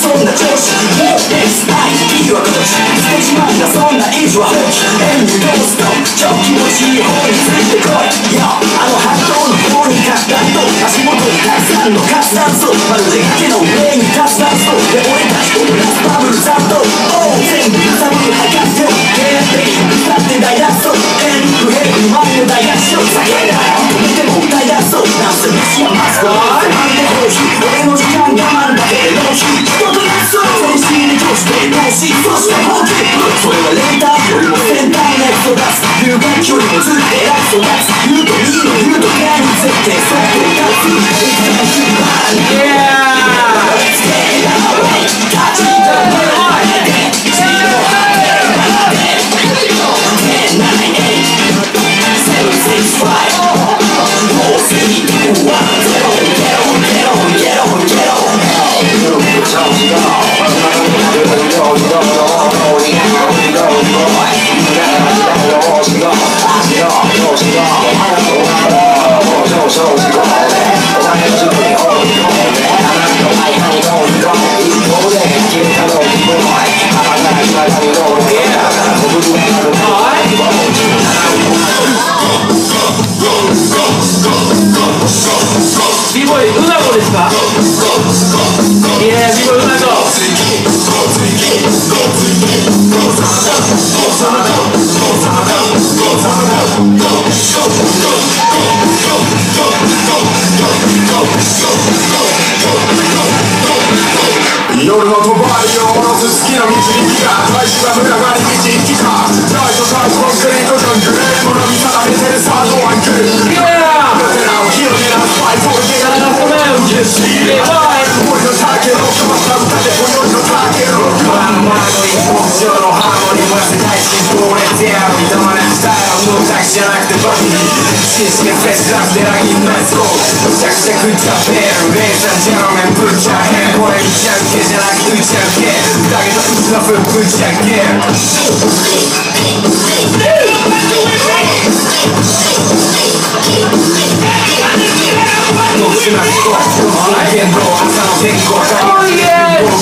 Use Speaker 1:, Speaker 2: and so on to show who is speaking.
Speaker 1: そんなシーさんの活断層まるで崖の上に立つダンスとで俺たちとラスバブルザッとおう全部揺さぶる測って契約的歌って大脱走エンフヘルマリの大合唱叫んだよ見ても歌い出そうなんせ飯はマスコなんでコーヒー俺の時間我慢だけで納品人と約束全身に通して脳死そして放棄それはレーターよりも先端のエクソダス留学距離もずっと偉く育つ嫌い
Speaker 2: b ボイうなごですか？いや b ボイうなご
Speaker 3: 夜の帳を下ろす月の導きが大事は村がり道行きか
Speaker 4: じゃなくてバキ紳士がフェスラフでラギンナイスゴーむちゃくちゃ食っちゃペールレーザージェロメンぶっちゃへこれ打ちゃうけじゃなく打ちゃうけだけどうちのフぶっちゃけ I Oh, yeah.